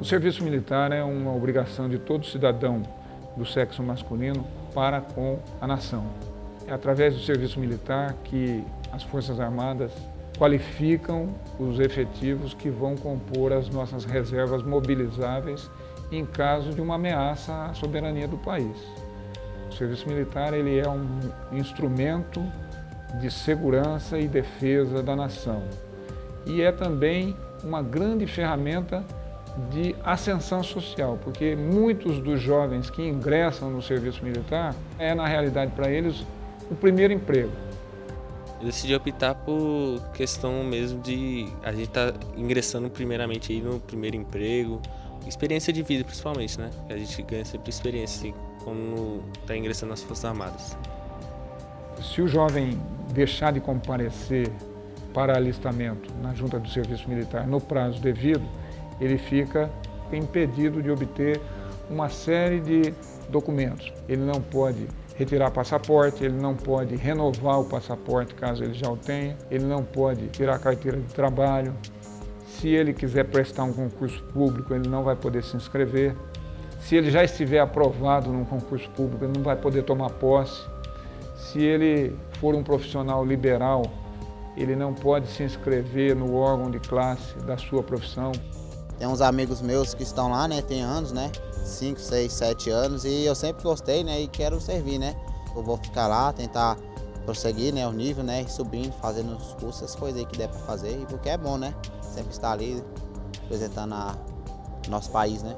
O serviço militar é uma obrigação de todo cidadão do sexo masculino para com a nação. É através do serviço militar que as Forças Armadas qualificam os efetivos que vão compor as nossas reservas mobilizáveis em caso de uma ameaça à soberania do país. O serviço militar ele é um instrumento de segurança e defesa da nação e é também uma grande ferramenta de ascensão social, porque muitos dos jovens que ingressam no serviço militar é, na realidade, para eles, o primeiro emprego. Eu decidi optar por questão mesmo de a gente estar tá ingressando primeiramente aí no primeiro emprego, experiência de vida principalmente, né? A gente ganha sempre experiência assim, quando está ingressando nas Forças Armadas. Se o jovem deixar de comparecer para alistamento na junta do serviço militar no prazo devido, ele fica impedido de obter uma série de documentos. Ele não pode retirar passaporte, ele não pode renovar o passaporte caso ele já o tenha, ele não pode tirar carteira de trabalho. Se ele quiser prestar um concurso público, ele não vai poder se inscrever. Se ele já estiver aprovado num concurso público, ele não vai poder tomar posse. Se ele for um profissional liberal, ele não pode se inscrever no órgão de classe da sua profissão. Tem uns amigos meus que estão lá, né? Tem anos, né? 5, 6, 7 anos e eu sempre gostei, né? E quero servir, né? Eu vou ficar lá, tentar prosseguir, né? O nível, né? Subindo, fazendo os cursos, as coisas aí que der para fazer. E porque é bom, né? Sempre estar ali representando a nosso país, né?